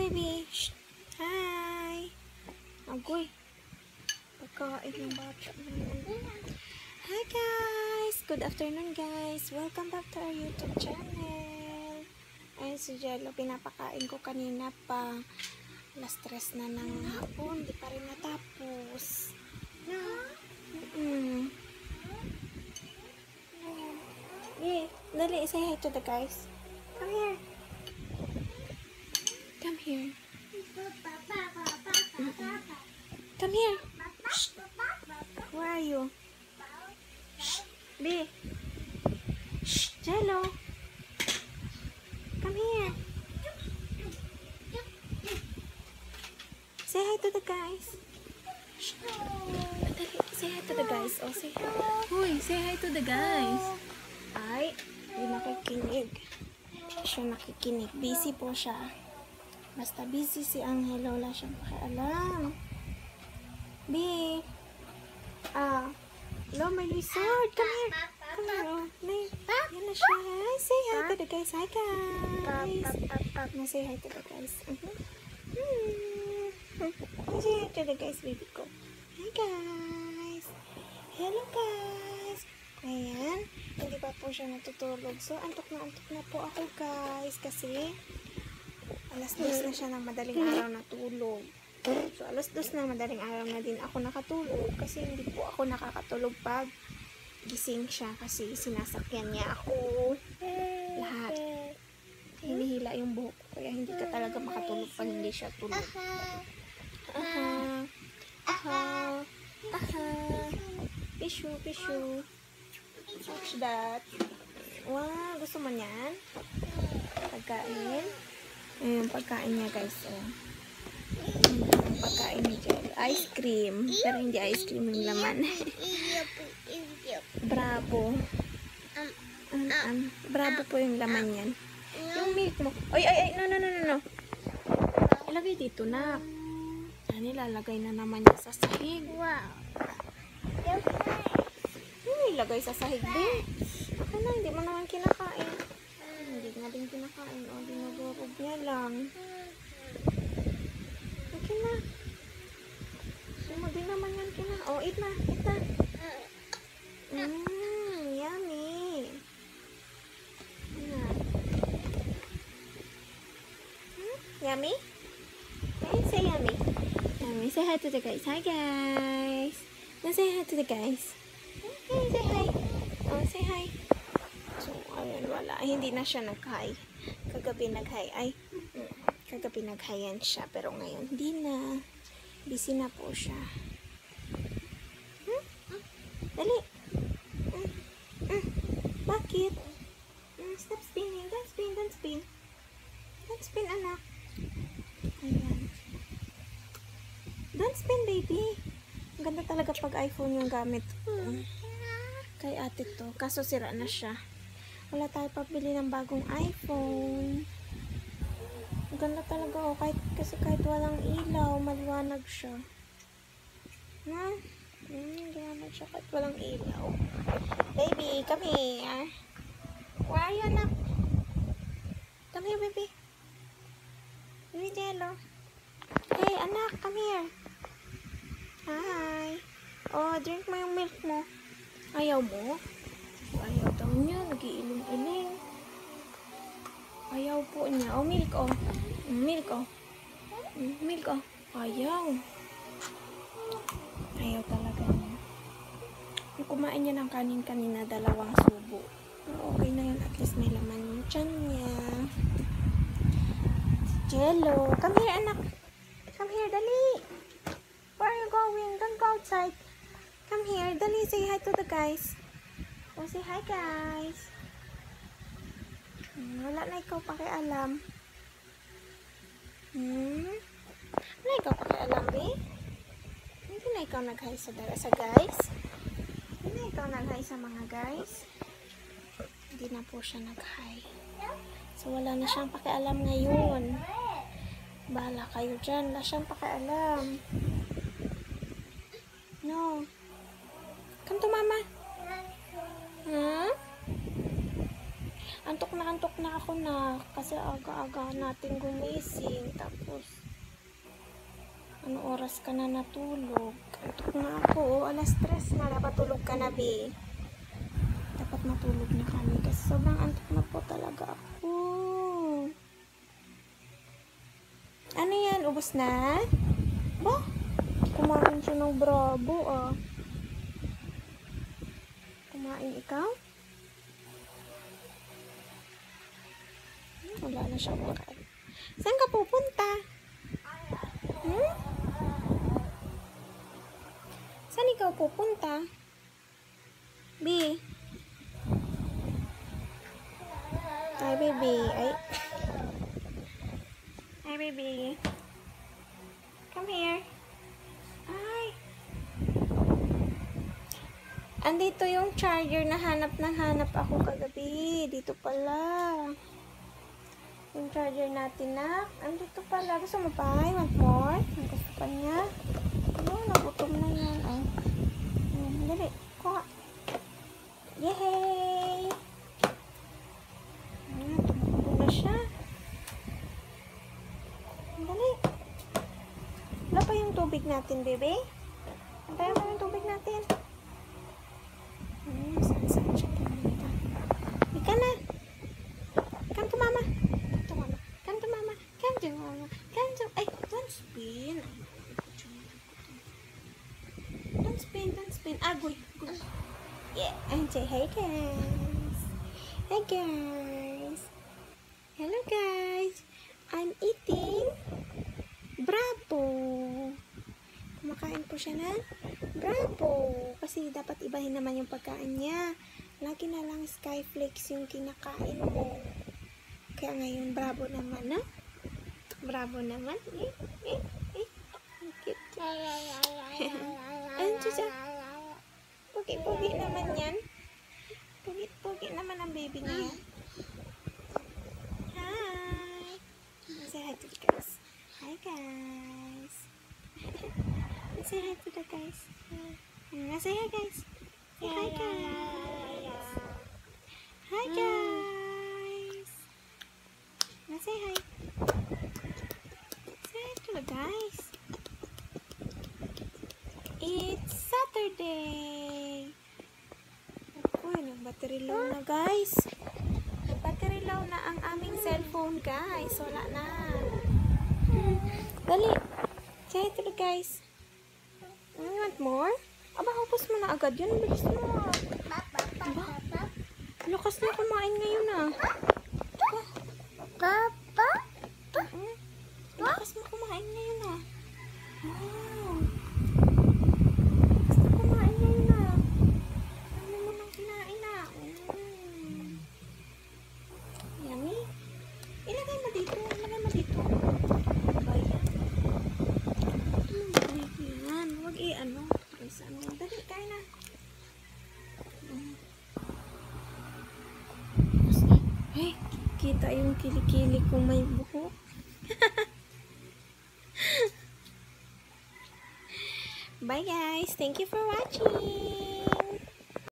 baby. Hi. Agoy. Pagkain ng bata. Hi guys. Good afternoon guys. Welcome back to our YouTube channel. Ayun si Jello. Pinapakain ko kanina pa. Alas stress na ng hapon. Di pa rin natapos. No. Mm-mm. Yeah. Dali, say hi to the guys. Come here. Come here. Come here. Shh. Where are you? Shh. B. Shh. Jello. Come here. Say hi to the guys. Shh. Say hi to the guys. Oh, say hi. Hoy, say hi to the guys. Ay, hindi nakikinig. Siya nakikinig. Busy po siya. Basta busy si Angel, wala siyang pakialam. B. Ah. Hello, my lizard. Come here. Come here. Oh, Nay. Yan na siya. Hi, say hi to the guys. Hi, guys. Na say hi to the guys. Mhm. Hmm. Say hi to the guys, baby ko. Hi, guys. Hello, guys. Ayan. Hindi pa po siya natutulog. So, antok na antok na po ako, guys. Kasi, alas dos na siya ng madaling araw natulog. So, alas dos na madaling araw na din ako nakatulog. Kasi hindi po ako nakakatulog pag gising siya. Kasi sinasakyan niya ako. Lahat. Hinihila yung buhok ko. Kaya hindi ka talaga makatulog pag hindi siya tulog. Aha. Aha. Aha. Pishu, pishu. Watch that. Wow, gusto mo niyan? Pagkain. Ayun, pagkain niya guys. Oh. Ayun, pagkain ni Jel. Ice cream. Pero hindi ice cream yung laman. Bravo. Um, um, bravo po yung laman yan. Yung milk mo. Ay, ay, ay, no, no, no, no, no. Ilagay dito na. Yan, ilalagay na naman niya sa sahig. Wow. Ano ilagay sa sahig din? Ano, hindi mo naman kinakain. Hindi nga din kinakain. O, dinagurog niya lang. Okay na. Hindi din naman yan kina. O, eat na, eat na. Mmm, yummy. Ano? Hmm? Yummy? Okay, say yummy. Yummy. Say hi to the guys. Hi, guys. Now say hi to the guys. Okay, say hi. Oh, say hi. So, ayun, wala. Hindi na siya nag-hi. Kagabi nag-hi. Ay, kagabi nag-hi yan siya. Pero ngayon, hindi na. Busy na po siya. Hmm? Dali. Mm, mm. Bakit? Mm, stop spinning. Don't spin, don't spin. Don't spin, anak. Ayan. Don't spin, baby. Ang ganda talaga pag iPhone yung gamit ko. Kay ate to. Kaso sira na siya. Wala tayo pabili ng bagong iPhone. Ang ganda talaga oh. Kahit, kasi kahit walang ilaw, maliwanag siya. Ha? Hmm, maliwanag siya kahit walang ilaw. Baby, come here. Where are you, anak? Come here, baby. Baby Jello. Hey, anak, come here. Hi. Oh, drink mo yung milk mo. Ayaw mo? Niya. Nagiiling-iling. Ayaw po niya. Oh, milk, oh. Milk, oh. Milk, oh. Ayaw. Ayaw talaga niya. Yung kumain niya ng kanin kanina, dalawang subo. Okay na yun. At least may laman yung tiyan niya. Jello. Come here, anak. Come here, dali. Where are you going? Don't go outside. Come here. Dali, say hi to the guys. Oh, say hi, guys. Hmm, wala na ikaw pakialam. Hmm? Wala ikaw pakialam, eh? Hindi na ikaw nag-hi sa, sa guys? Hindi na ikaw nag-hi sa mga guys? Hindi na po siya nag-hi. So, wala na siyang pakialam ngayon. Bahala kayo dyan. Wala siyang pakialam. No. Come to mama. Huh? Antok na antok na ako na kasi aga-aga natin gumising. Tapos, ano oras ka na natulog? Antok na ako. Oh, alas stress na. Dapat tulog ka na, be. Dapat matulog na kami kasi sobrang antok na po talaga ako. Ano yan? Ubus na? Ba? Kumain siya ng bravo, ah. Kumain ikaw? Wala na siya makain. Saan ka pupunta? Hmm? Saan ikaw pupunta? B. Hi, baby. Ay. Hi, baby. Come here. Ay. Andito yung charger na hanap na hanap ako kagabi. Dito pala. Yung charger natin na. Andito pala. Gusto mo pa? You want more? Ang gusto pa niya. Ano, nagutom na yan. Ay. Hmm, dali. Kuha. Yay! Ayan, tumakbo na siya. Dali. Wala pa yung tubig natin, bebe? Antayin mo yung tubig natin. Hmm, saan saan siya pumunta? Ika na. Come to mama. Come to mama. Come to mama. Come to mama. Come to... Ay, don't spin. Don't spin, don't spin. Agoy. Agoy. Yeah, and say hey guys. Hey guys. Hello guys. I'm eating Bravo. Kumakain po siya ng Bravo. Kasi dapat ibahin naman yung pagkain niya. Lagi na lang Skyflakes yung kinakain mo. Kaya ngayon Bravo naman, no? Bravo naman. Eh, eh, eh. Cute. Ano siya? Pogi-pogi naman yan. Pogi-pogi naman ang baby niya. Hi! Say hi to the guys. Hi guys. Say hi to the guys. Say hi guys. Say hi guys. Hi guys. Say hi. Say hi to the guys. It's Saturday. Uy, nag-battery low na guys. Nag-battery low na ang aming cellphone guys. Wala na. Dali. Say hi to the guys. You want more? Aba, hapos mo na agad yun. Bilis mo. Aba, lakas na kumain ngayon ah. Papa? Mm. Lakas mo kumain ngayon ah. Wow. Lakas na kumain ngayon ah. Ano mo nang kinain ah. Mm. Yummy. Ilagay mo dito. Ilagay mo dito. Ba yan? Hmm, baby yan. Huwag i-ano. Is ano. Dali, kain na. Mm. Hey, kita yung kilikili kong may buhok. Bye guys. Thank you for watching.